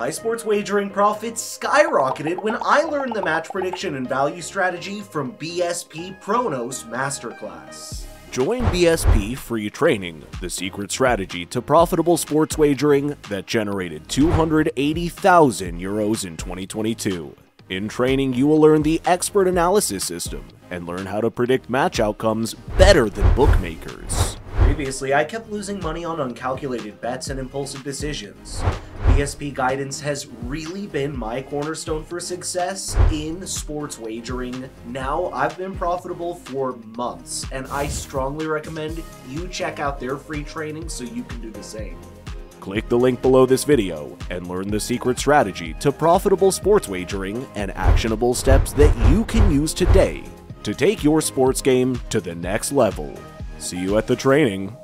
My sports wagering profits skyrocketed when I learned the match prediction and value strategy from BSP Pronos Masterclass. Join BSP Free Training, the secret strategy to profitable sports wagering that generated 280,000 euros in 2022. In training, you will learn the expert analysis system and learn how to predict match outcomes better than bookmakers. Previously, I kept losing money on uncalculated bets and impulsive decisions. BSP guidance has really been my cornerstone for success in sports wagering. Now I've been profitable for months, and I strongly recommend you check out their free training so you can do the same. Click the link below this video and learn the secret strategy to profitable sports wagering and actionable steps that you can use today to take your sports game to the next level. See you at the training.